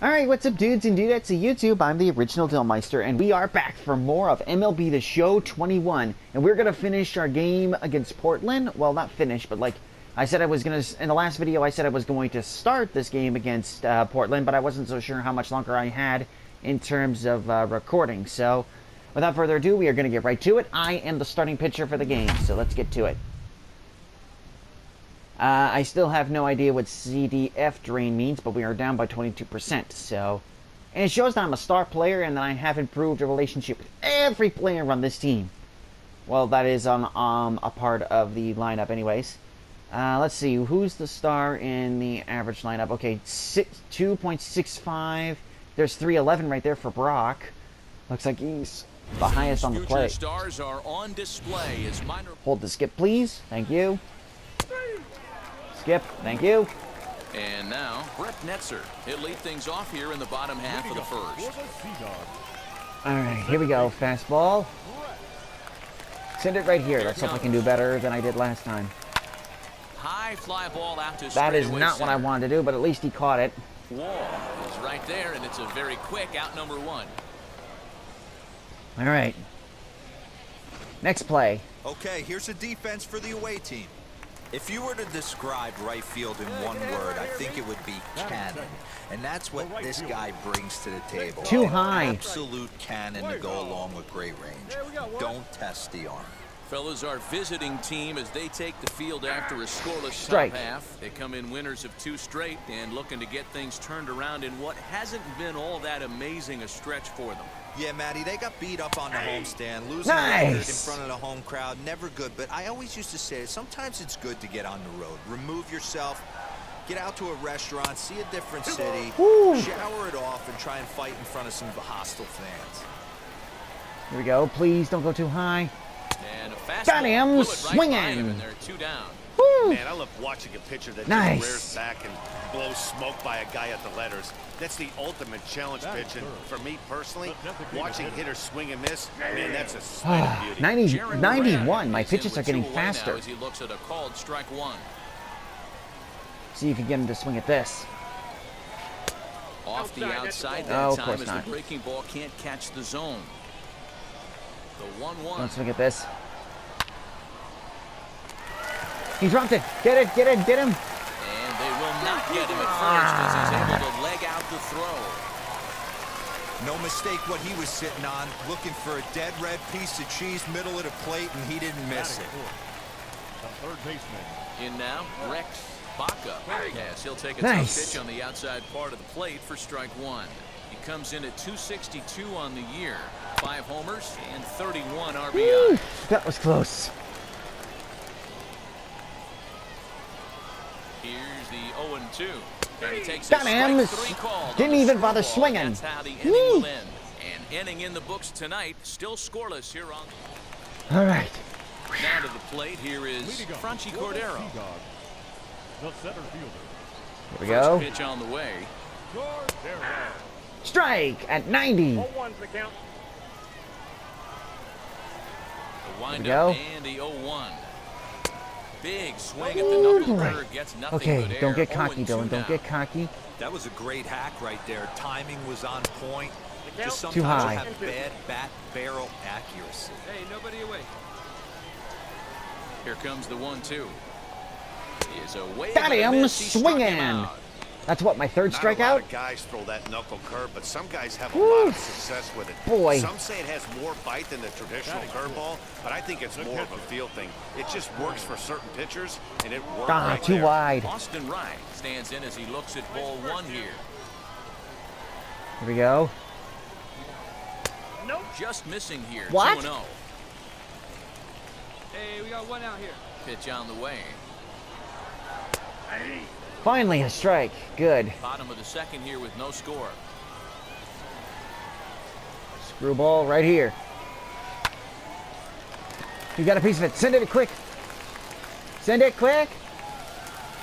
Alright, what's up dudes and dudettes of YouTube? I'm the original Dylmyster, and we are back for more of MLB The Show 21. And we're going to finish our game against Portland. Well, not finish, but like I said I was going to, in the last video I said I was going to start this game against uh, Portland, but I wasn't so sure how much longer I had in terms of uh, recording. So, without further ado, we are going to get right to it. I am the starting pitcher for the game, so let's get to it. Uh, I still have no idea what CDF drain means, but we are down by 22%. So, and it shows that I'm a star player and that I have improved a relationship with every player on this team. Well, that is on um, a part of the lineup, anyways. Uh, let's see, who's the star in the average lineup? Okay, 2.65. There's 311 right there for Brock. Looks like he's the highest on the plate. Stars are on display minor Hold the skip, please. Thank you. Skip, thank you. And now, Brett Netzer. He'll lead things off here in the bottom half of the first. All right, here we go. Fastball. Send it right here. Let's hope I can do better than I did last time. High fly ball out to That is straightaway not what I wanted to do, but at least he caught it. Wall is right there, and it's a very quick out number one. All right. Next play. Okay, here's a defense for the away team. If you were to describe right field in one word, I think it would be cannon. And that's what this guy brings to the table. Too high. Absolute cannon to go along with great range. Don't test the arm. Fellas, our visiting team as they take the field after a scoreless Strike. top half. They come in winners of two straight and looking to get things turned around in what hasn't been all that amazing a stretch for them. Yeah, Maddie, they got beat up on the homestand, losing Nice. in front of the home crowd, never good. But I always used to say, sometimes it's good to get on the road, remove yourself, get out to a restaurant, see a different city, Woo. shower it off, and try and fight in front of some hostile fans. Here we go. Please don't go too high. And a fastball. Got him right swinging. him, and they're two down. Woo! Man, I love watching a pitcher that Nice. just rears back and blows smoke by a guy at the letters. That's the ultimate challenge pitch, and for me personally, watching hitters swing and miss, man, that's a sight of beauty. 90, Jaron 91. Moran My pitches are getting two away now faster. As he looks at a called strike one. See if you can get him to swing at this. Off the outside that No, of time course as not. the breaking ball can't catch the zone. The 1-1. Don't swing at this. He dropped it. Get it, get it, get him. And they will not get him at first as he's ah. able to leg out the throw. No mistake what he was sitting on, looking for a dead red piece of cheese middle of the plate, and he didn't miss it. Third baseman. In now, Rex Baca. Yes, he'll take a Nice. tough pitch on the outside part of the plate for strike one. He comes in at 262 on the year. Five homers and 31 RBI. Woo! That was close. Here's the 0-2. And he takes Got him. strike three call. Didn't even bother swinging. That's how the inning will end. And inning in the books tonight, still scoreless here on. All right. Now to the plate, here is Franchy Cordero. The center fielder. Here we First go. pitch on the way. Strike at 90. One's the count. The windup go. and the 0-1. Big swing at the Ooh, knuckle boy. gets nothing Okay, but don't get cocky, 0-2 Dylan. Don't get cocky. That was a great hack right there. Timing was on point. Just Too sometimes high. you have bad bat barrel accuracy. Hey, nobody away. Here comes the 1-2. Is away Got but a him miss. He struck him swinging. Out. That's what, my third Not a strikeout? guys throw that knuckle curve, but some guys have a Woo. lot of success with it. Boy. Some say it has more bite than the traditional curveball, but I think it's more of a feel thing. It just works for certain pitchers, and it worked Ah, right too there. wide. Austin Wright stands in as he looks at ball one here. Here we go. Nope. just missing here. What? 2-0. Hey, we got one out here. Pitch on the way. Finally a strike. Good. Bottom of the second here with no score. Screwball right here. You got a piece of it. Send it quick. Send it quick.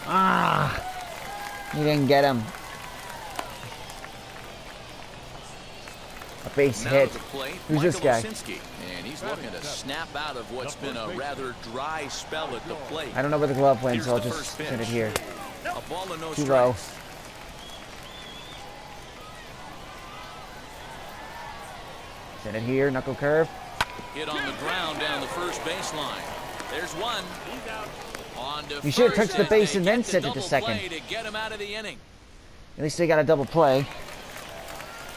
Ah. You didn't get him. A base Now hit. plate, Who's this guy? Osinski. And he's looking to snap out of what's been a rather dry spell at the plate. I don't know where the glove went, Here's so I'll just first send it pitch. here. A ball no Too low. Send it here, knuckle curve. Hit on the ground down the first baseline. There's one. On you should have touched the base and then sent it to second. To the At least they got a double play.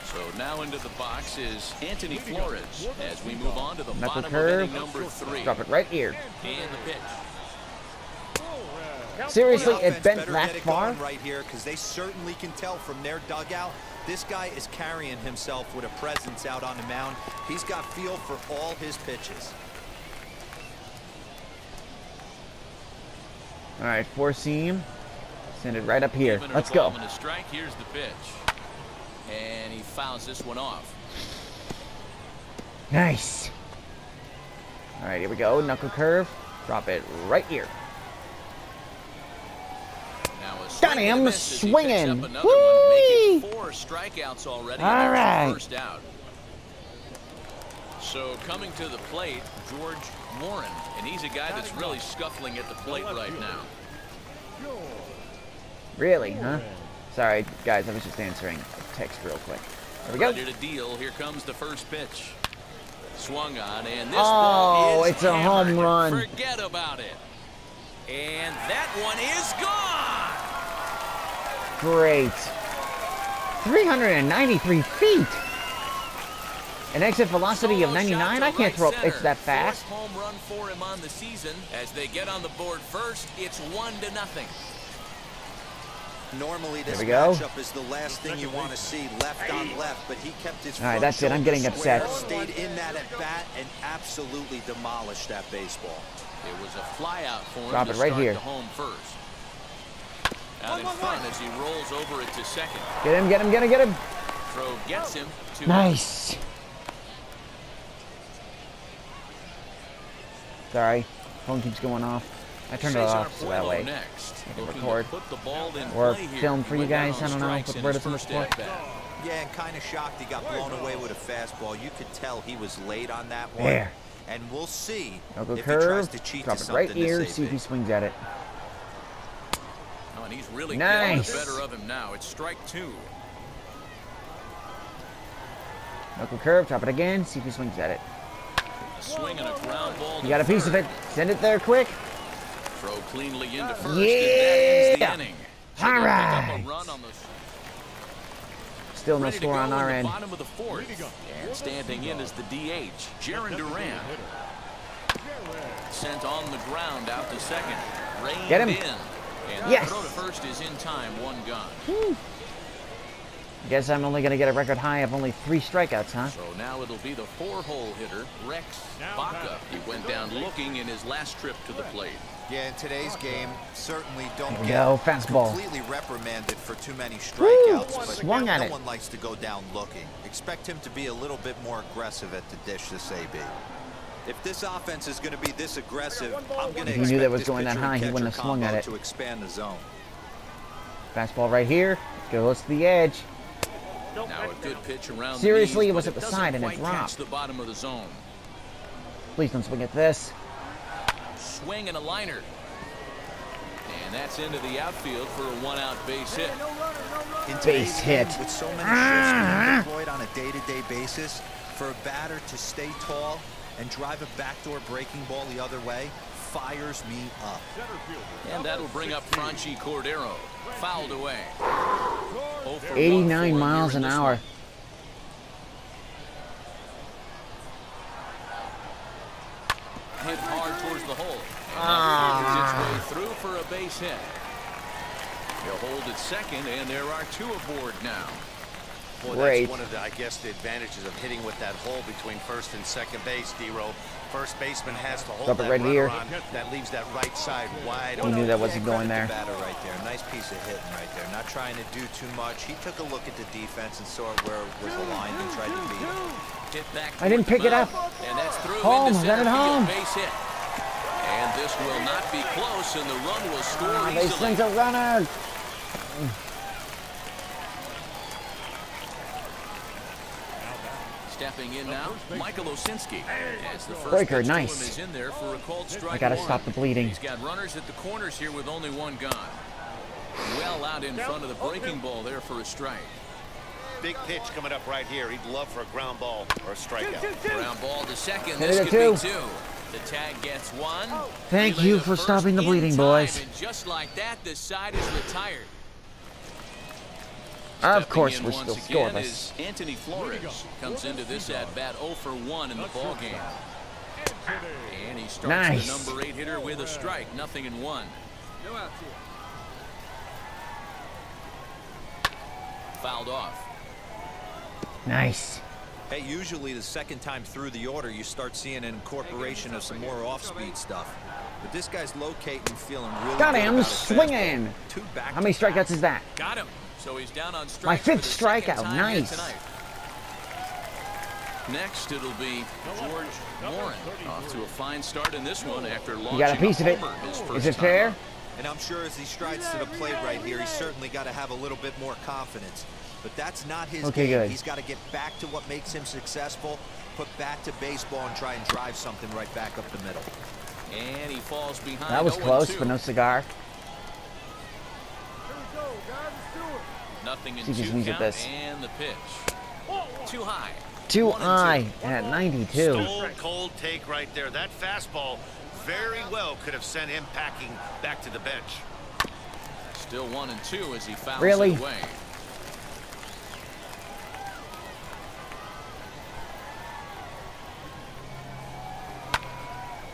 So now into the box is Anthony Flores as we move on to the Knuckle bottom curve. number three. Drop it right here. And the pitch. Seriously, The it offense bent that far? right here because they certainly can tell from their dugout this guy is carrying himself with a presence out on the mound. He's got feel for all his pitches. All right, four seam. Send it right up here. Let's go. involvement, strike. Here's the pitch. And he fouls this one off. Nice. All right, here we go. Knuckle curve. Drop it right here. Now a Got swing and a him miss as he picks swinging. up another one, making Whee! four strikeouts already. All and that's right. the First out. So coming to the plate, George Warren, and he's a guy that's really scuffling at the plate right now. Really, huh? Sorry, guys. I was just answering a text real quick. There we go. Ready to deal. Here comes the first pitch. Swung on, and this Oh, ball is it's a home run. Forget about it. And that one is gone. Great. 393 feet. An exit velocity of 99. I can't right throw. center. It's that fast. Fourth home run for him on the season. As they get on the board first, it's one to nothing. Normally, this There we go. matchup is the last thing you want to see left on left, but he kept his All right, that's it. I'm getting upset. square, Stayed in that at bat and absolutely demolished that baseball. It was a flyout for him Drop to it right start here. home first. Out in front as he rolls over it to second. Get him, get him, get him, get him. Throw gets him to Nice. Sorry, phone keeps going off. I turned it off so that way. next. can record. put the ball in Or film for you guys, I don't know, strikes put in word his in the first Yeah, and kind of shocked he got blown away with a fastball. You could tell he was late on that one. There. And we'll see Knuckle if he tries to cheat Drop to it right here. See if he swings at it. Oh, and he's really Nice. getting the better of him now. It's strike two. Knuckle curve. Drop it again. See if he swings at it. A swing and a ground ball. You got a piece of it. Send it there quick. Throw cleanly into first. Yeah. And that ends the inning. Should All they pick right. up a run on the Still no score on our end. bottom of the fourth. And standing in is the DH, Jarren Duran. Sent on the ground out to second. Reined Get him. in. And Yes. the throw to first is in time, one gone. Hmm. Guess I'm only going to get a record high of only three strikeouts, huh? So now it'll be the four-hole hitter, Rex Baca. He went down looking in his last trip to the plate. Yeah, in today's game, certainly don't There get go, fastball. completely reprimanded for too many strikeouts. But Swung at no it. one likes to go down looking. Expect him to be a little bit more aggressive at the dish this AB. If this offense is going to be this aggressive, I'm going to If he knew that was going that high, he wouldn't have swung at it. to expand the zone. Fastball right here. Goes to the edge. Now a good pitch around Seriously, the knees, it was at the side and it dropped. the bottom of the zone. Please don't swing at this. Swing and a liner. And that's into the outfield for a one-out base hit. In Base today's game, hit. With so many Ah. shifts being deployed on a day-to-day basis, for a batter to stay tall and drive a backdoor breaking ball the other way fires me up. And that'll bring up Franchy Cordero. Fouled away. 0 for 1 89 miles an hour. Hit hard towards the hole. Ah. And its way through for a base hit. He'll hold it second, and there are two aboard now. Boy, Great. that's one of the, I guess, the advantages of hitting with that hole between first and second base, D-Row. First baseman has to hold Drop it that right runner here. on. That leaves that right side wide He knew that wasn't going there. the batter right there. Nice piece of hitting right there. Not trying to do too much. He took a look at the defense and saw where it was aligned and tried to beat it. Hit back I didn't pick it up. mound, And that's through Home, into send center home. base hit. And this will not be close, and the run will score Ah, they easily. sent a runner. Stepping in now, Michael Osinski. As the first Breaker, pitch to him nice. is in there for a called I gotta one. stop the bleeding. He's got runners at the corners here with only one gone. Well out in front of the breaking ball there for a strike. Big pitch coming up right here. He'd love for a ground ball or a strikeout. Ground ball to second. This could at be two. The tag gets one. Thank Relay you for stopping the bleeding, boys. And just like that, the side is retired. Of course, we're once still again scoreless. Anthony Flores comes into this at bat 0 for 1 in the ball game. And he starts Nice. the number eight hitter with a strike, nothing in one. No outs here. Fouled off. Nice. Hey, usually the second time through the order, you start seeing an incorporation of some more off-speed stuff. But this guy's locating, feeling really Got good him swinging. Two back How many strikeouts is that? Got him. So he's down on strikes My fifth the second strikeout. Nice. Next, it'll be George Warren off to a fine start in this one after launching You got a piece of it. homer his Is first it fair? up. And I'm sure as he strides to the plate right here, he's certainly got to have a little bit more confidence. But that's not his Okay, game. good. He's got to get back to what makes him successful, put back to baseball, and try and drive something right back up the middle. And he falls behind. That was oh close, but no cigar. Here we go, guys. Let's do it. Nothing in See if he two swings at this. and the pitch. Too high. Too One and two. high at 92. Stone cold take right there. That fastball very well could have sent him packing back to the bench. Still one and two as he fouls Really? it away.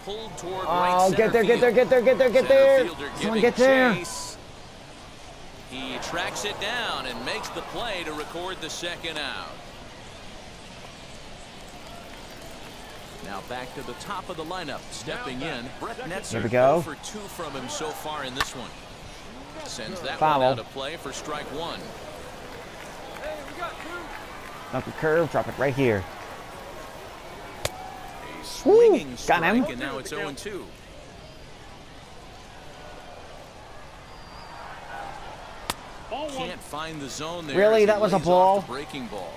Pulled toward Oh, center get there, get there, get there, get there, get Center there. fielder Someone get there. chase. He tracks it down and makes the play to record the second out. Now back to the top of the lineup. Stepping in, Brett Netzer. Here we go. for two from him so far in this one. Sends that Foul. one out of play for strike one. Hey, we got two. Knuckle curve, drop it right here. A swinging got him. and now it's 0 and 2. Ball one. Can't find the zone there. Really? That was a ball? Breaking ball.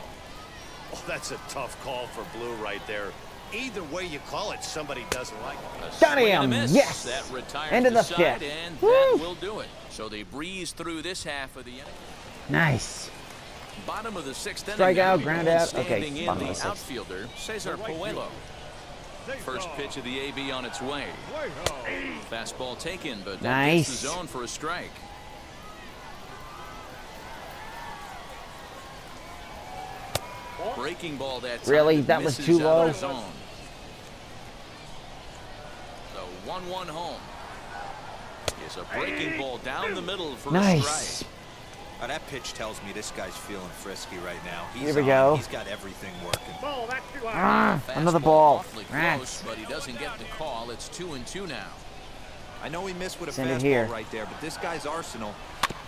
Oh, that's a tough call for Blue right there. Either way you call it, somebody doesn't like it. A Got swing and a him. miss. Yes. That retires End of the the fifth. and Woo. that will do it. So they breeze through this half of the inning. Nice. Bottom of the sixth inning. Strikeout, now, ground out. Okay, Standing in bottom of the the sixth. outfielder, Cesar Puello. First pitch of the AB on its way. Fastball taken, but that Nice. gets the zone for a strike. Breaking ball that. Really? That was too low? of Zone. The 1-1 home. Is a breaking ball down the middle for a Nice. strike. Now, that pitch tells me this guy's feeling frisky right now. He's Here we on. go. He's got everything working. Ball, that's too. Ah, another Fastball ball. Awfully close, but he doesn't get the call. It's two and two now. I know he missed with a Send it fastball here. right there, but this guy's arsenal,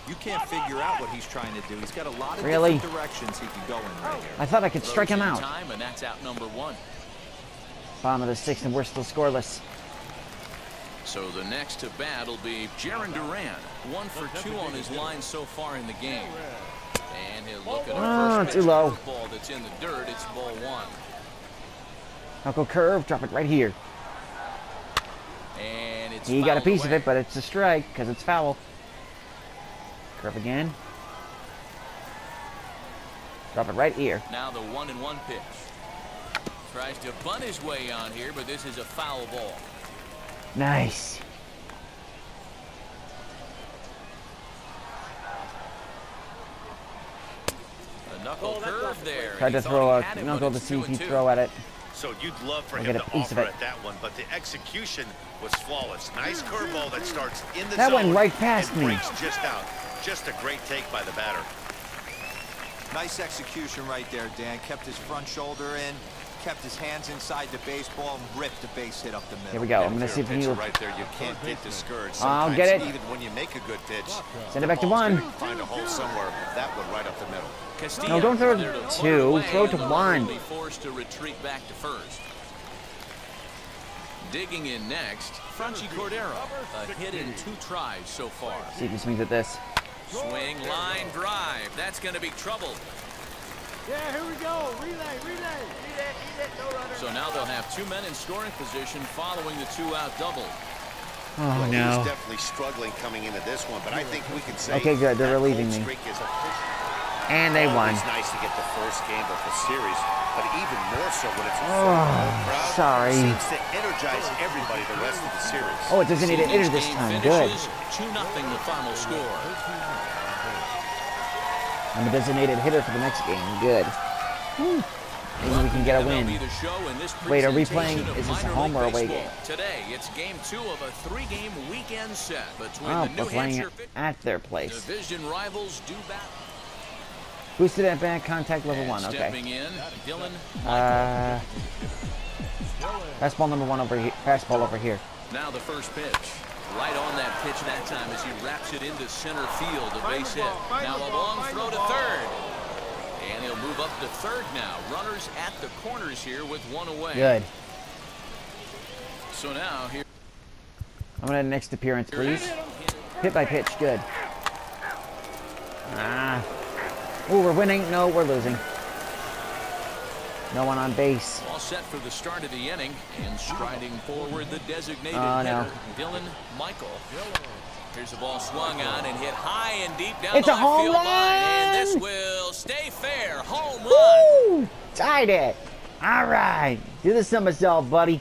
you can't figure out what he's trying to do. He's got a lot of Really? different directions he can go in right here. I thought I could strike him out. Time, and that's out number one. Bottom of the sixth, and we're still scoreless. So the next to bat will be Jarren Duran. One for two on his line so far in the game. And he'll look at a Ah, first too low. ball that's in the dirt. It's ball one. Knuckle curve, drop it right here. And it's He got a fouled piece of it, but it's a strike because it's foul. Curve again. Drop it right here. Now the one and one pitch. Tries to bunt his way on here, but this is a foul ball. Nice. A knuckle curve there. Tried to throw a knuckle to see if he'd throw at it. So you'd love for I'll him get to a piece of offer it. at that one, but the execution was flawless. Nice curveball that starts in the That zone. went right past me. breaks just out. Just a great take by the batter. Nice execution right there, Dan. Kept his front shoulder in, kept his hands inside the baseball, and ripped the base hit up the middle. Here we go. I'm gonna see if he will right there. You can't get discouraged. I'll get it. Even when you make a good pitch, Send it back to one. Find a hole somewhere. That one right up the middle. Castillo No, don't throw there to two. away, Throw to and the runner one. be forced to retreat back to first. Digging in next, Franchy Cordero. A hit in two tries so far. See if he swings at this. Swing, line, drive. That's going to be trouble. Yeah, here we go. Relay, relay. Eat it, eat it, no runner. So now they'll have two men in scoring position following the two-out double. Oh Well, no. was definitely struggling coming into this one, but I think we can say Okay, good. They're that relieving cold me. Streak is official. And they oh, won. Always nice to get the first game of the series, but even more so when it's a Oh, crowd. sorry. Seems to energize everybody the rest of the series. Oh, it doesn't need to enter this time. Good. 2 nothing the final score. I'm a designated hitter for the next game. Good. Whew. Maybe we can get a win. The Show in this Wait, are we playing- is this a home or away game? Today, it's game two of a three-game weekend set between Oh, the New we're playing Hampshire at their place. division rivals do battle. Boosted at back, contact level And one. Okay. Stepping in, Dylan. Uh, fastball number one over here. Fastball over here. Now the first pitch. Right on that pitch that time as he wraps it into center field, a base hit. Now a long throw to third. And he'll move up to third now. Runners at the corners here with one away. Good. So now here. I'm gonna next appearance, please. Hit by pitch. Good. Ah. Oh, we're winning. No, we're losing. No one on base. All set for the start of the inning and striding forward the designated Oh, no. hitter, Dylan Michael. Here's the ball swung on and hit high and deep down It's the a home field line. And this will stay fair. Home run. Tied it. All right. Do this somersault, buddy.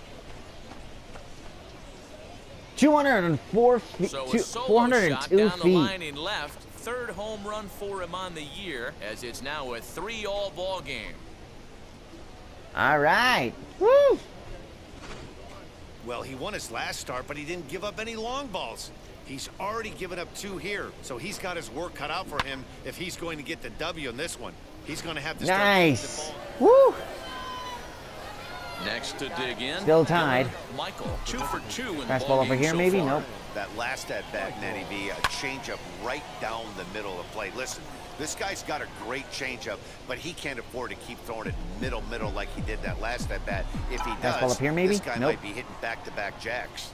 204 feet. So a two- solo shot 402 feet. Line in left. Third home run for him on the year as it's now a three-all ball game. All right. Woo! Well, he won his last start, but he didn't give up any long balls. He's already given up two here, so he's got his work cut out for him if he's going to get the W in this one. He's going to have to start Nice. Woo! Next to dig in. Still tied. Michael, two for two in the Fastball ball over here, so maybe? far. Nope. That last at bat, Nettie B, a changeup right down the middle of the plate. Listen, this guy's got a great changeup, but he can't afford to keep throwing it middle, middle like he did that last at bat. If he does, Fastball up here, maybe? this guy Nope. might be hitting back-to-back jacks.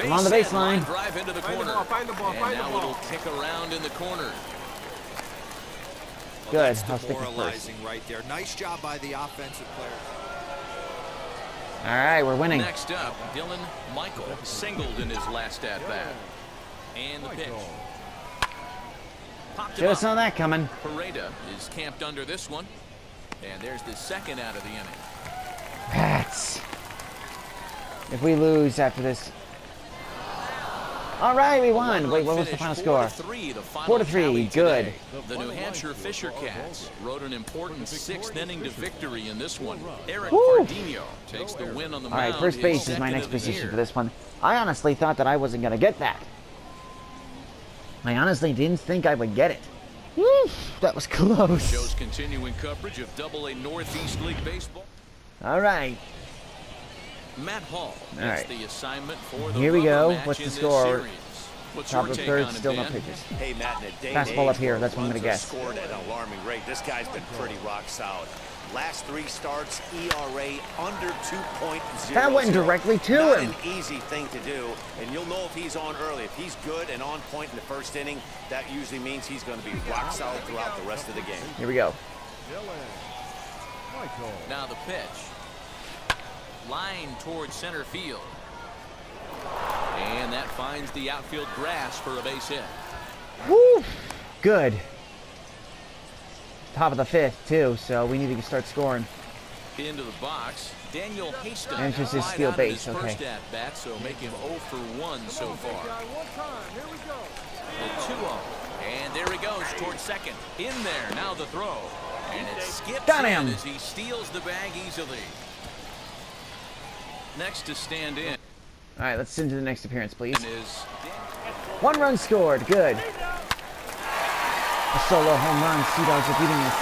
I'm on the baseline. Drive into the Find the ball, find the ball, and find the now ball. it'll kick around in the corner. Good. That's I'll stick with first. demoralizing right there. Nice job by the offensive players. All right, we're winning. Next up, Dylan Michael singled in his last at bat. And the pitch. Popped him Should have saw that coming. Pareda is camped under this one. And there's the second out of the inning. Pats. If we lose after this. All right, we won. Wait, what was the final score? Four to three, the final Four to three, good. today. The New Hampshire Fisher Cats rode an important sixth inning to victory in this one. Eric Woo. Pardinho takes the win on the All right, first base is my next position for this one. I honestly thought that I wasn't going to get that. I honestly didn't think I would get it. Woo, that was close. Shows continuing coverage of Double A Northeast League Baseball. All right. Matt Hall All gets right. the assignment for the Here we go. What's the score? What's Top of take third, on it, still no Dan? pitches. Hey, Matt, in a day Fastball up here, that's what I'm gonna are guess. Scored at an alarming rate. This guy's been pretty rock solid. Last three starts, ERA under 2.0. That went directly to Not him. an easy thing to do, and you'll know if he's on early. If he's good and on point in the first inning, that usually means he's going to be rock solid throughout the rest of the game. Here we go. Now the pitch. Line towards center field. And that finds the outfield grass for a base hit. Woo! Good. Top of the fifth, too, so we need to start scoring. Into the box, Daniel Hastings. And just his steal base, his okay. First at bat, so make him 0 for 1 so far. One time. Here we go. The 2-0. And there he goes towards second. In there, now the throw. And it skips Got him. as he steals the bag easily. Next to stand in All right, let's send to the next appearance, please. One run scored. Good. A solo home run. Sea Dogs are beating us.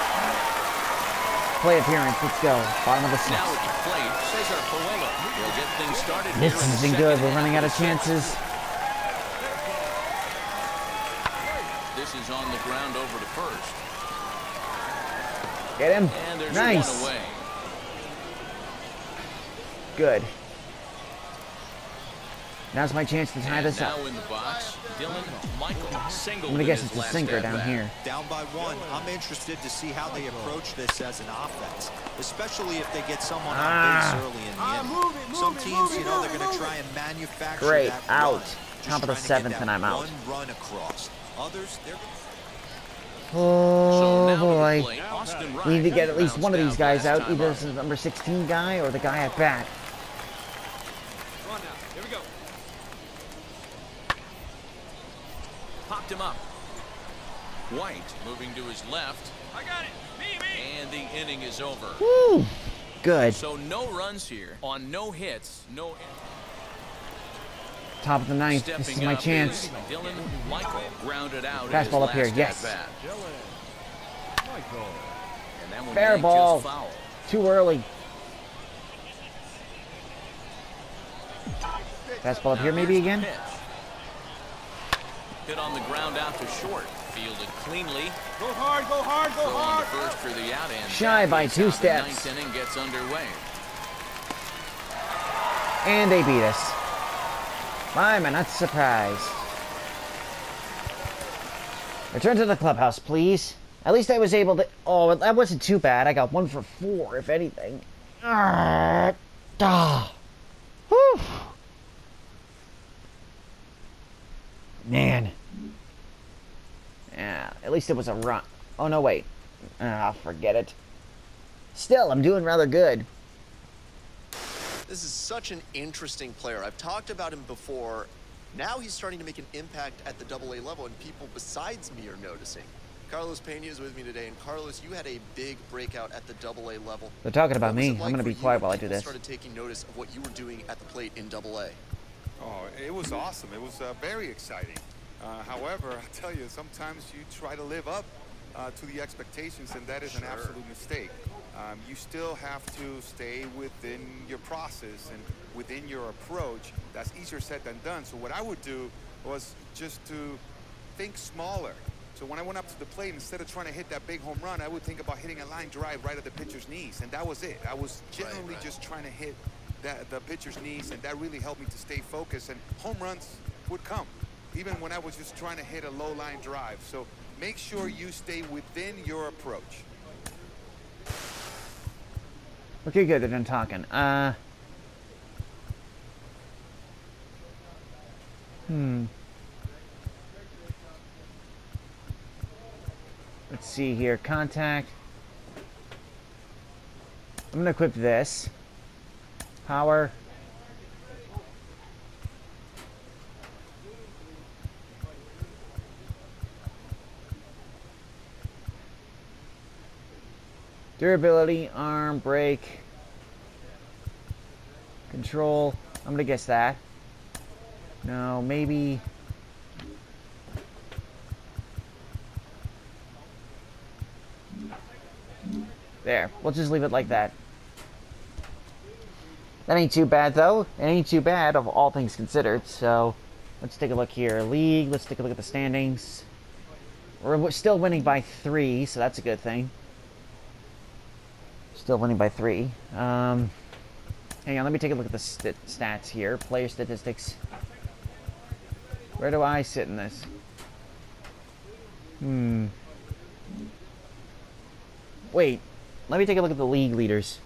Play appearance. Let's go. Bottom of the sixth. at the plate, Cesar Puello. He'll get things started This here in the isn't good. We're running out of chances. This is on the ground over to first. Get him. And Nice. Good. Now's my chance to tie And this now up. in the box, Dylan Michael single. I'm gonna guess it's a sinker down here. Down by one, I'm interested to see how they approach this as an offense, especially if they get someone Ah. on base early in the Ah, inning. move it, move Some teams, move it, you know, move they're going to move try and manufacture Great. that Out. run. Top of the trying to get seventh, and I'm out. Run across. Others, they're Oh now boy. We need to get at least one of these guys out, either up. the number 16 guy or the guy at bat. Come on now. Here we go. Popped him up. White moving to his left, I got it. Me, me. and the inning is over. Woo! Good. So no runs here on no hits, no. Top of the ninth. Stepping This is my up chance. Dylan Michael grounded out. Fastball up here, last yes. at-bat. And that Fair ball. Too early. Fastball up here maybe again? Pitch. Hit on the ground out to short. Fielded cleanly. Go hard, go hard, go hard. the first for the out and Shy by two steps. Ninth inning gets underway. And they beat us. I'm not surprised. Return to the clubhouse, please. At least I was able to... Oh, that wasn't too bad. I got one for four, if anything. Ah. Ah. Whew. Man. Yeah, at least it was a run. Oh, no, wait. Ah, forget it. Still, I'm doing rather good. This is such an interesting player. I've talked about him before. Now he's starting to make an impact at the double A level, and people besides me are noticing. Carlos Pena is with me today, and Carlos, you had a big breakout at the double A level. They're talking about me. it I'm gonna be quiet while I do this. Started taking notice of what you were doing at the plate in double A. Oh, it was awesome. It was uh, very exciting. Uh, however, I tell you, sometimes you try to live up uh, to the expectations, and that is an absolute mistake. Um, you still have to stay within your process and within your approach. That's easier said than done. So what I would do was just to think smaller. So when I went up to the plate, instead of trying to hit that big home run, I would think about hitting a line drive right at the pitcher's knees, and that was it. I was generally right. just trying to hit that, the pitcher's knees, and that really helped me to stay focused. And home runs would come, even when I was just trying to hit a low line drive. So make sure you stay within your approach. Okay, good. They're done talking. Uh. Hmm. Let's see here. Contact. I'm gonna equip this. Power. Durability, arm, brake, control. I'm gonna guess that. No, maybe. There. We'll just leave it like that. That ain't too bad, though. It ain't too bad, of all things considered. So, let's take a look here. League. Let's take a look at the standings. We're still winning by three, so that's a good thing. Still winning by three. Um, hang on, let me take a look at the st stats here. Player statistics. Where do I sit in this? Hmm. Wait, let me take a look at the league leaders.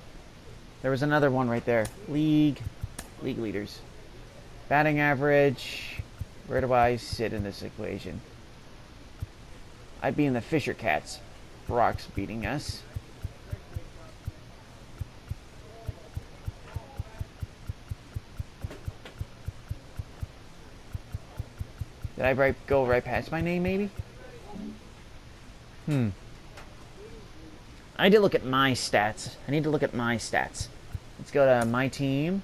There was another one right there. League, league leaders. Batting average. Where do I sit in this equation? I'd be in the Fisher Cats. Brock's beating us. Did I right, go right past my name, maybe? Hmm. I need to look at my stats. I need to look at my stats. Let's go to my team.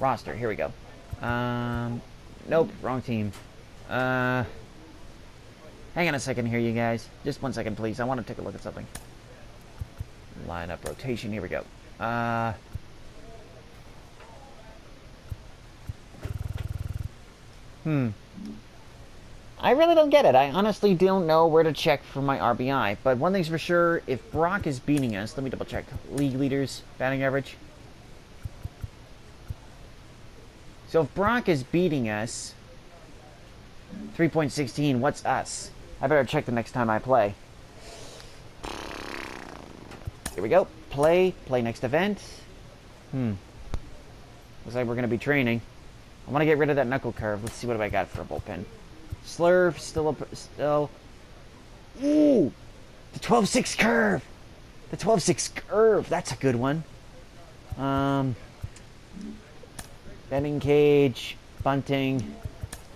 Roster, here we go. Um, nope, wrong team. Uh, hang on a second here, you guys. Just one second, please. I want to take a look at something. Lineup rotation, here we go. Uh, hmm. I really don't get it. I honestly don't know where to check for my RBI. But one thing's for sure, if Brock is beating us, let me double check. League leaders, batting average. So if Brock is beating us, 3.16, what's us? I better check the next time I play. Here we go. Play, play next event. Hmm. Looks like we're going to be training. I want to get rid of that knuckle curve. Let's see what have I got for a bullpen. Slurve still up, still. Ooh, the 12-6 curve. The 12-6 curve. That's a good one. Um, bending cage, bunting,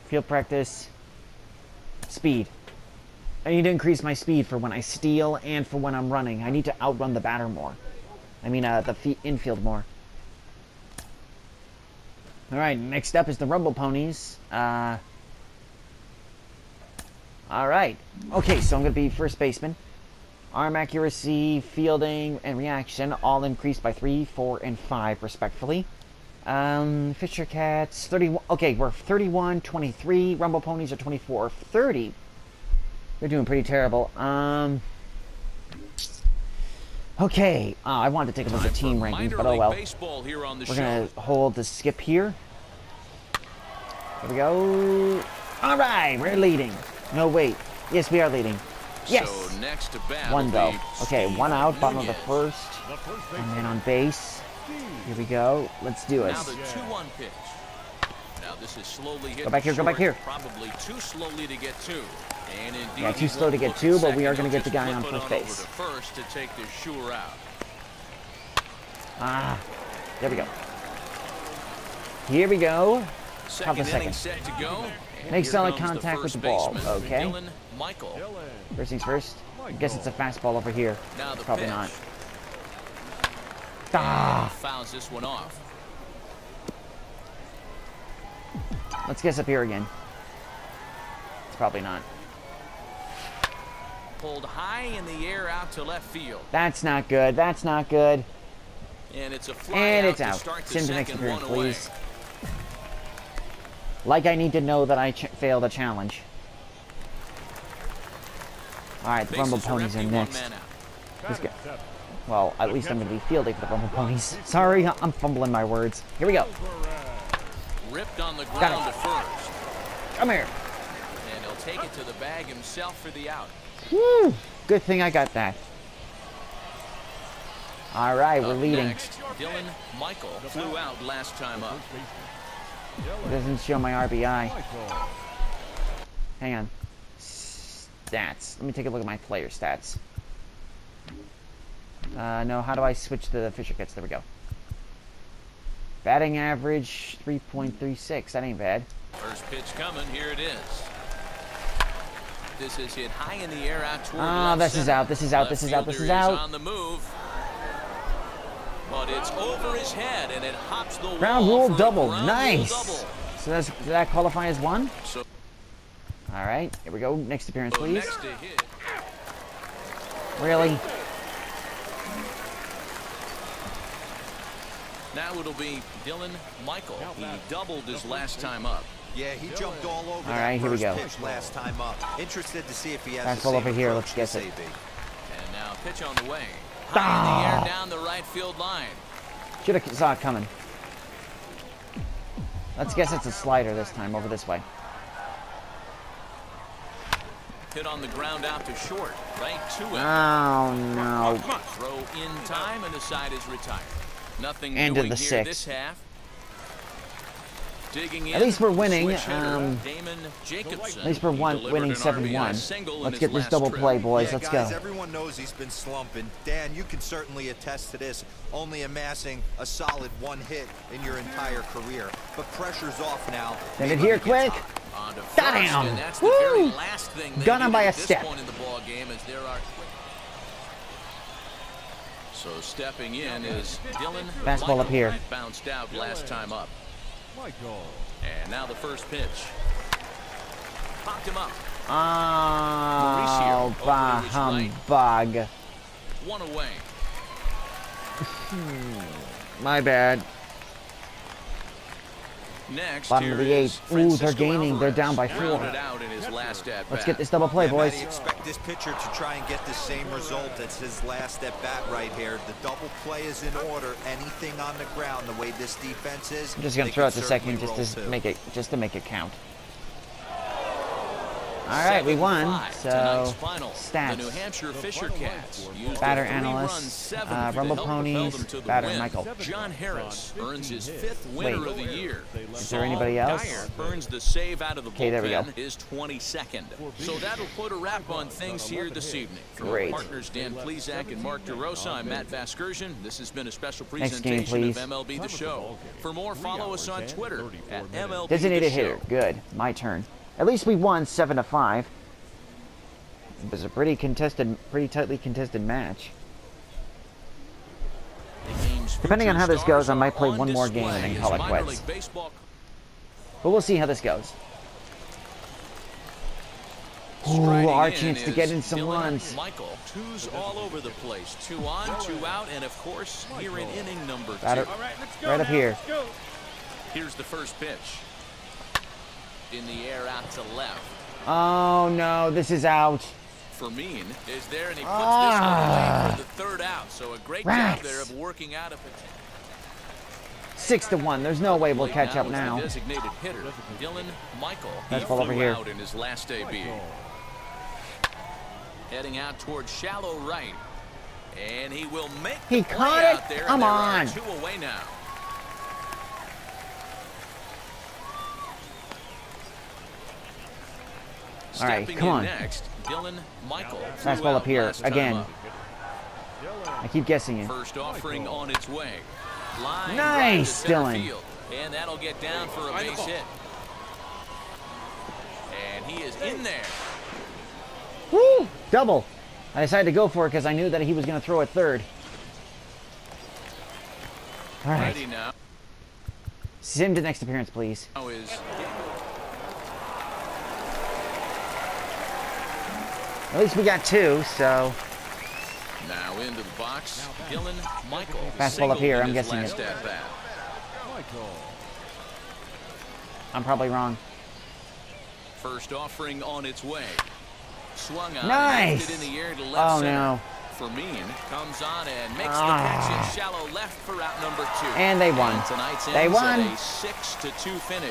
field practice, speed. I need to increase my speed for when I steal and for when I'm running. I need to outrun the batter more. I mean, uh, the infield more. All right, next up is the Rumble Ponies. Uh, all right. Okay, so I'm going to be first baseman. Arm accuracy, fielding, and reaction all increased by 3, 4, and 5, respectfully. Um, Fisher Cats, 31. Okay, we're 31, 23. Rumble Ponies are 24, 30. They're doing pretty terrible. Um. Okay, uh, I wanted to take a look at team rankings, but oh well. We're gonna hold the skip here. Here we go. All right, we're leading. No, wait. Yes, we are leading. Yes. So next to bat one though. Okay, one out, bottom of the first, and then on base. Here we go. Let's do it. Now the two-one pitch. Now this is slowly Go back here. Go back here. Probably too slowly to get two. And indeed, yeah, too slow to get two, but we are going to get the guy on first base. First to take the sure out. Ah, there we go. Here we go. Top a second. Set to go. Make solid contact with the ball. Okay. Michael. First things first. I guess it's a fastball over here. Probably not. Ah. Fouls this one off. Let's guess up here again. It's probably not. Pulled high in the air out to left field. That's not good. That's not good. And it's a fly and it's out. Send the next appearance, please. Like I need to know that I failed a challenge. Alright, the Rumble Ponies are next. Let's go. Well, at least I'm going to be fielding for the Rumble Ponies. Sorry, I'm fumbling my words. Here we go. Ripped on the ground to first. Come here. And he'll take it to the bag himself for the out. Woo! Good thing I got that. All right, we're leading. Next, Dylan Michael flew out last time up. It doesn't show my RBI. Hang on. Stats. Let me take a look at my player stats. Uh, no, how do I switch to the Fisher Cats? There we go. Batting average 3.36. That ain't bad. First pitch coming. Here it is. This is hit high in the air out toward Ah, this is out. This is out. This is out. This is out. On the move. But it's over his head and it hops the ground rule double. Nice. Double. So that's does that qualify as one? So, All right. Here we go. Next appearance, please. Next really? Now it'll be Dylan Michael. He doubled his last time up. Yeah, he jumped all over all right, here we go. pitch last time up. Interested to see if he has Fastball over here. Let's guess it. And now pitch on the way. High ah. in the air down the right field line. Should have saw it coming. Let's guess it's a slider this time, over this way. Hit on the ground out to short, right to it. Oh no! Throw in time, and the side is retired. Nothing End of the sixth. At least we're winning. Um, at least we're one, winning 7-1. Let's get this double play, boys. Yeah, Let's guys, go. Everyone knows he's been slumping. Dan, you can certainly attest to this, only amassing a solid one hit in your entire career. But pressure's off now. Send it here quick. Got him. Woo! Gun him by a step. So stepping in is Dylan. Fastball up here. Bounced out last time up. And now the first pitch. Popped him up. Oh, bah humbug. One away. Hmm. My bad. Next, Bottom of the eighth. Ooh, they're gaining. They're down by four. Let's get this double play, yeah, boys. Matty, expect this pitcher to try and get the same result as his last at bat right here. The double play is in order. Anything on the ground, the way this defense is. I'm just gonna throw out the second just to too. make it just to make it count. All right, we won. So tonight's final. stats. The New Hampshire Fisher Cats Batter analyst, uh, Rumble Ponies, them to the batter win. Michael. John Harris earns his fifth winner Wait. of the year. Is there anybody else? Dyer earns the save out of the Okay, there we go. his 22nd. So that'll put a wrap on things here this evening. From Great. partners Dan Plesac and Mark DeRosa, I'm Matt Vasgersian. This has been a special Next game, presentation of MLB The Show. For more, follow us on Twitter at MLB Designated The hitter. Good. My turn. At least we won seven to five. It was a pretty contested, pretty tightly contested match. Depending on how this goes, I might play on one more game and then call it quits. baseball But we'll see how this goes. Ooh, our chance to get in some Dylan runs. Michael, two's all over the place. Two on, two out, and of course, here in inning number two. All right, Right up now, here. Here's the first pitch. In the air out to left. Oh no, this is out. Fermin is there, and he puts Ah. this one away for the third out. So a great Rats. job there of working out a potential. Six to one. There's no way we'll catch up now. designated hitter, Dylan Michael. He flew over here. out in his last debut. Heading out towards shallow right. And he will make He the caught it? out there. Come on. Two away now. All right, Stepping come on. Next, Dylan Michael. Fastball Flew out up here, again. up. I keep guessing it. First offering on its way. Line Nice, drive to center Dylan. Field. And that'll get down for a base hit. And he is in there. Woo! Double. I decided to go for it because I knew that he was going to throw it third. All right. Ready now. Sim to next appearance, please. Now is At least we got two, so now into the box. Dylan Michael. Fastball up here, I'm guessing it. I'm probably wrong. First offering on its way. Swung on. Nice. in the air to left Oh, center. no. Fermin comes on and makes Ah. the catch in shallow left for out number two. And they won. And tonight's They won. A six to two finish.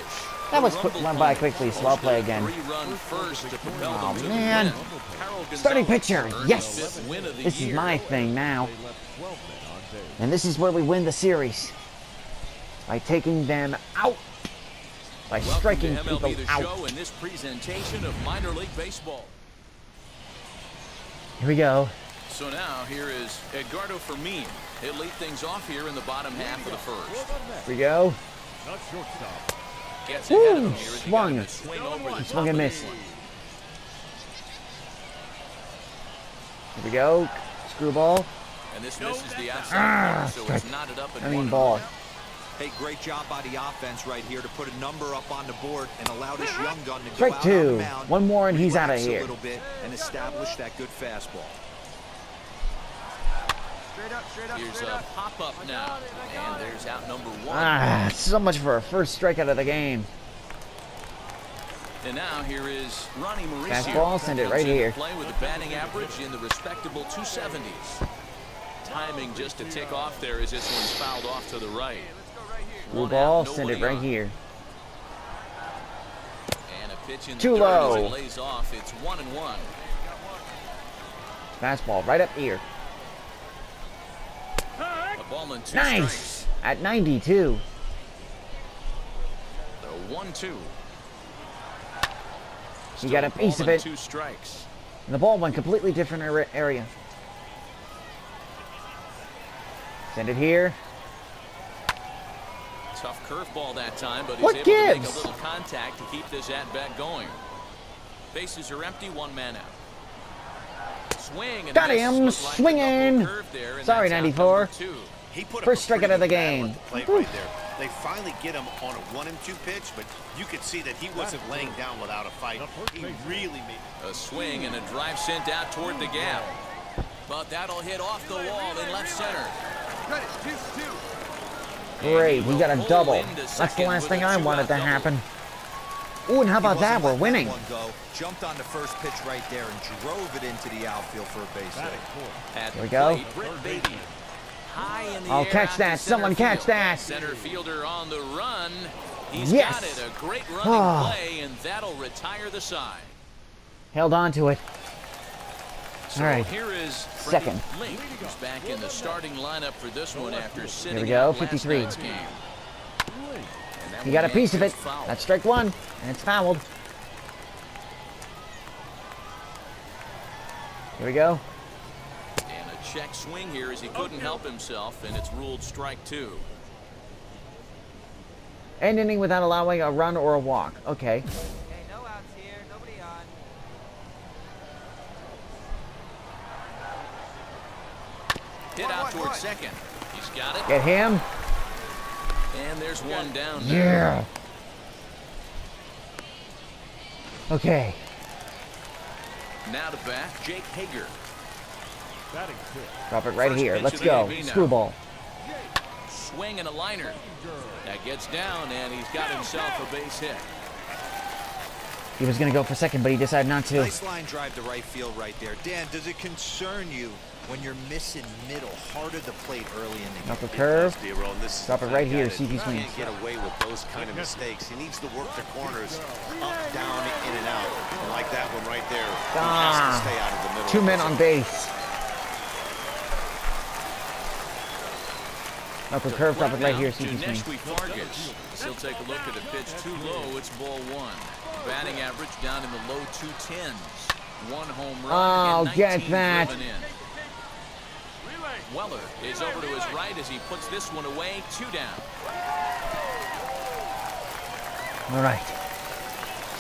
That was quick- Rumble went by quickly, so I'll play again. Three-run first to propel Oh, man. the win. Carol Starting pitcher, yes. his fifth win of the This is my thing now. And this is where we win the series. By taking them out. By striking people out. Show and this presentation of minor league baseball. Here we go. So now here is Edgardo Fermin. He'll lead things off here in the bottom half of the first. Here we go. Gets Woo, ahead of him here as he got swung. swing over the Swung and of missed. Here we go. Screwball. And this misses the outside Ah, so it's knotted up and I mean ball. Hey, great job by the offense right here to put a number up on the board and allow this young gun to Strike go out two. on the mound, One more and he's out of here. a little bit and establish that good fastball. Straight up, straight up, Here's straight a up. pop-up now. And there's out number one. Ah, so much for a first strikeout of the game. And now here is Ronny Mauricio. Fastball, send it right here. Play with a batting average in the respectable 270s. Timing just to tick off there as this one's fouled off to the right. Blue One ball, send it right on. here. And a pitch in Too dirt low. it lays off. It's one and one. Fastball right up here. A ball and two Nice. strikes. At 92. The one-two. You got a piece of it. Two strikes. And the ball went completely different area. Send it here. Tough curveball that time, but he's What able to make a little contact to keep this at bat going. Bases are empty, one man out. Swing and Got him, Looked like swinging. double curve there, and Sorry, 94. He put First a strikeout of the game. at the plate Whew. right there. They finally get him on a one and two pitch, but you could see that he wasn't laying down without a fight. He really made. A swing and a drive sent out toward the gap. But that'll hit off the wall in left center. Cut it, two, two. Great, we got a double. That's the last thing I two-out wanted to double. happen. Ooh, and how about that? We're letting winning. one go, jumped on the first pitch right there and drove it into the outfield for a base hit. Here we go. plate, Brett Baty. High in the I'll catch that. to center Someone catch field. that. Center fielder on the run. He's Yes. got it. A great running Ah. play, and that'll retire the side. Held on to it. So All right. here is Second. Freddie Link, who's back in the starting lineup for this one after sitting we go, 53. Night's game. And that He got a piece of it. That's strike one, and it's fouled. Here we go. And a check swing here as he couldn't help himself, and it's ruled strike two. End inning without allowing a run or a walk. Okay. Okay, no outs here. Nobody on. Hit out towards second. He's got it. Get him. And there's one down. now. Yeah. Okay. Now to bat, Jake Hager. Drop it right First here. Let's go. Screwball. Swing and a liner. That gets down, and he's got himself a base hit. He was going to go for second, but he decided not to. Nice line drive to right field right there. Dan, does it concern you when you're missing middle, hard of the plate early in the game? Up a curve. D'Aro, and this is Drop it right here, that see if he swings. Can't get away with those kind of mistakes. He needs to work the corners up, down, in and out. And like that one right there, he has Ah. to stay out of the middle. Two men on base. Up a curve. Drop it right here. See to if he swings. He'll take a look at a pitch too low. It's ball one. Batting average down in the low 210s. One home run Oh, and get that. Driven in. Weller is over to his right as he puts this one away. Two down. All right.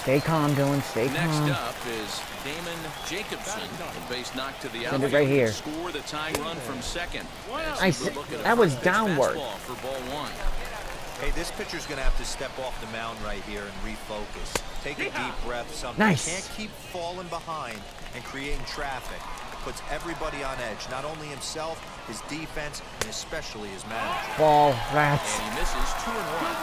Stay calm, Dylan. Stay Next calm. Next up is Damon Jacobson. The base knocked to the Send it right here. Score the tying run from second. As I we see- look at a that was downward. For ball one. Hey, this pitcher's going to have to step off the mound right here and refocus. Take a deep breath. Something Nice. can't keep falling behind and creating traffic. It puts everybody on edge, not only himself, his defense, and especially his manager. Ball rats. And he misses two and one.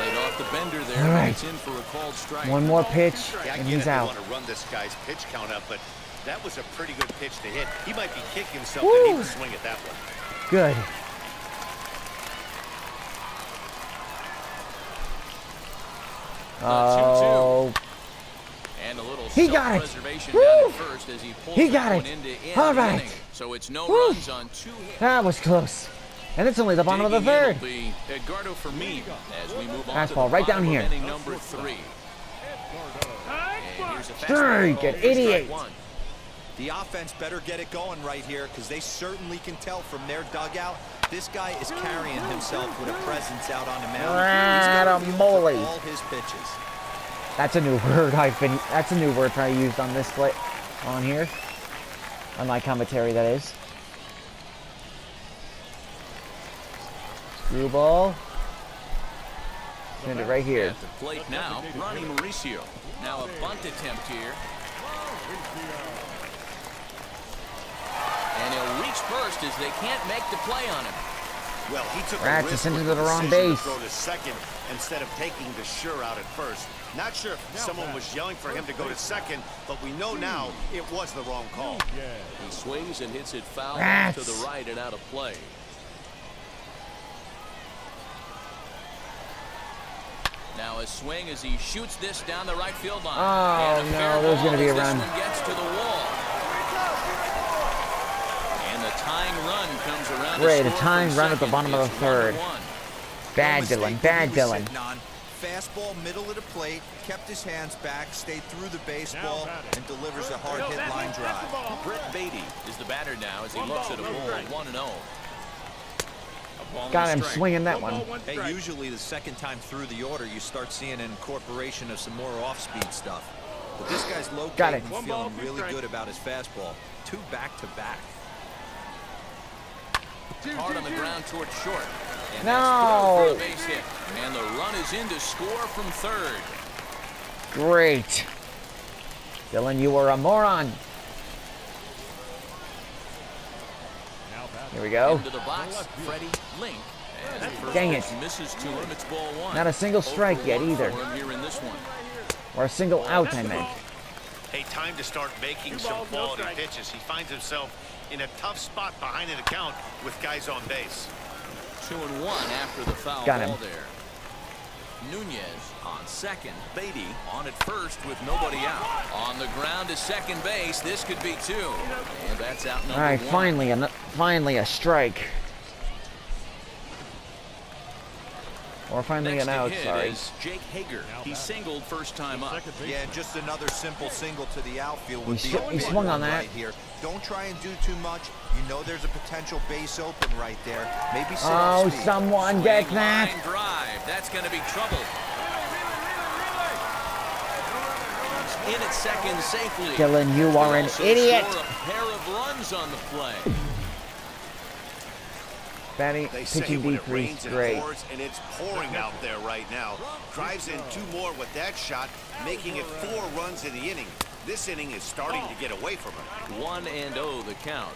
Laid off the bender there. All but right. It's in for a called strike. One more pitch, Yeah, I and he's it. They out. want to run this guy's pitch count up, but that was a pretty good pitch to hit. He might be kicking himself Woo. that he didn't swing at that one. Good. Oh, And a little He got it. Woo. first as he He that got it. into in All the right. inning. So it's no Woo. runs on two hits. that was close. And it's only the bottom of the third. will be Edgardo as we move on Fastball to right down here. number three. And here's a fastball Strike at 88. one. The offense better get it going right here because they certainly can tell from their dugout this guy is carrying himself with a presence out on the mound. He's got all his pitches. That's a new word I've been. That's a new word I used on this play, on here, on my commentary. That is. Screwball. Send it right here. At the plate now, Ronny Mauricio. Now a bunt attempt here. And he'll reach first as they can't make the play on him. Well, he took Rats a is risk into the the wrong base. to throw to second instead of taking the sure out at first. Not sure if someone was yelling for him to go to second, but we know hmm. now it was the wrong call. He swings and hits it foul Rats. to the right and out of play. Now a swing as he shoots this down the right field line. Oh, no, there's gonna be a run. This one gets to the wall. And the tying run comes around. to Great, a score tying from run at the second. bottom of the third. Bad No Dylan. Bad Dylan. Fastball middle of the plate, kept his hands back, stayed through the baseball, and delivers a hard hit line drive. Brett Baty is the batter now as he looks at a ball 1 and 0. A ball and Got him swinging that one. Hey, usually the second time through the order, you start seeing an incorporation of some more off-speed stuff. But this guy's locating it. and feeling really good about his fastball. Two back-to-back. Hard on the ground towards short. And No. for a base hit. And the run is in to score from third. Great. Dylan, you are a moron. Here we go. Into the box, Freddie Link. As Dang it. misses to him, it's ball one. Not a single strike yet either. for him here in this one. Or a single out, I meant. Hey, time to start making some quality pitches. He finds himself in a tough spot behind an account with guys on base. Two and one after the foul Got ball him. there. Nunez on second. Baty on at first with nobody out. On the ground to second base. This could be two. And that's out number All right, one. finally, a, finally a strike. Or finally an to out, sorry. is Jake Hager. He singled first time up. Yeah, just another simple single to the outfield would He be sw- he swung on that. right here. Don't try and do too much. You know there's a potential base open right there. Maybe Oh, speed. someone get that. drive. That's going to be trouble. In at second safely. Dylan, you are an also idiot. Batting, They say pitching when D it three rains, great. pours, and it's pouring out there right now. Drives in two more with that shot, making it four runs in the inning. This inning is starting to get away from him. One and oh the count.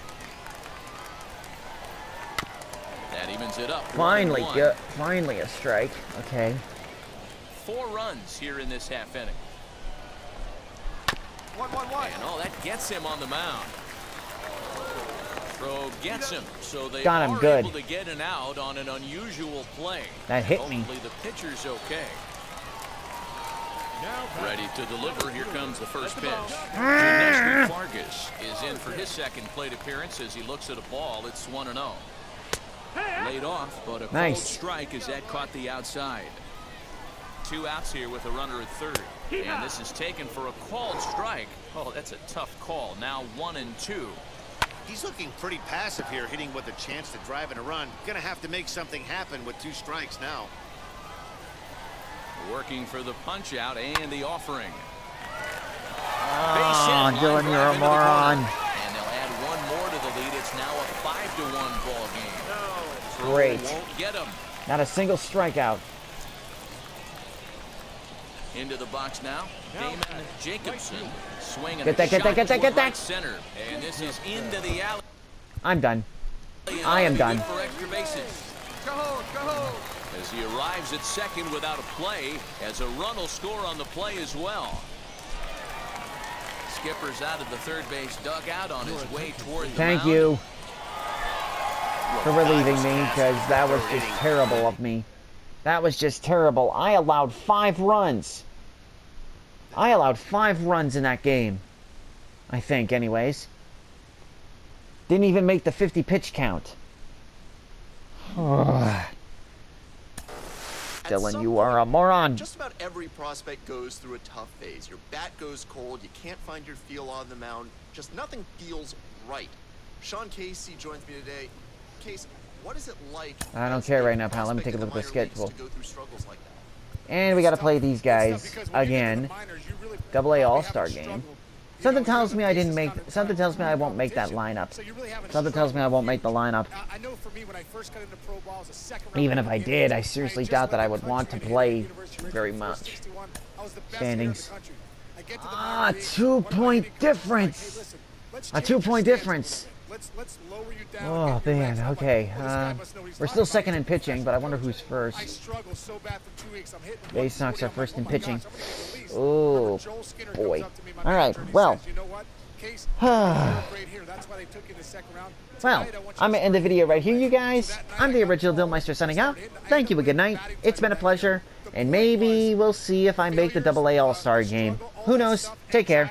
That evens it up. Finally, one. good. Finally a strike. Okay. Four runs here in this half inning. One, one, one. And oh, that gets him on the mound. Throw gets him, so they Got him are good. able to get an out on an unusual play. That hit me. Hopefully the pitcher's okay. Ready to deliver. Here comes the first pitch. Ernesto Vargas is in for his second plate appearance as he looks at a ball. It's 1 0. Laid off, but a called Nice. strike as that caught the outside. Two outs here with a runner at third. And this is taken for a called strike. Oh, that's a tough call. Now one and two. He's looking pretty passive here, hitting with a chance to drive in a run. Gonna have to make something happen with two strikes now. Working for the punch out and the offering. Oh, Base hit, line Dylan, you're a moron. And they'll add one more to the lead. It's now a five to one ball game. Throw Great. Won't get him. Not a single strikeout. Into the box now. Damon Jacobson swinging Get that, get that, get that, get that. center. And this is into the alley. I'm done. I am done. For extra bases. Go home, go home. As he arrives at second without a play, as a run will score on the play as well. Skipper's out of the third base dugout on his way toward the Thank mound. you for relieving me because that was just terrible of me. That was just terrible. I allowed five runs. I allowed five runs in that game. I think, anyways. Didn't even make the 50 pitch count. Dylan, you are a moron. Just about every prospect goes through a tough phase. Your bat goes cold, you can't find your feel on the mound, just nothing feels right. Sean Casey joins me today. Case, what is it like? I don't care right now, pal. Let me take a look at the schedule. to go through struggles like? And we got to play these guys again. Double A All-Star game. Something tells me I didn't make. Something tells me I won't make that lineup. Something tells me I won't make the lineup. I know for me, when I first got into pro ball as a second Even if I did, I seriously doubt that I would want to play very much. Standings. Ah, two-point difference. A two-point difference. Oh man, okay. Uh, we're still second in pitching, but I wonder who's first. Bay Sox are first in pitching. Oh boy. All right. Well. Well, I'm gonna end the video right here, you guys. I'm the original Dylmyster signing out. Thank you and good night. It's been a pleasure, and maybe we'll see if I make the Double A All Star game. Who knows? Take care.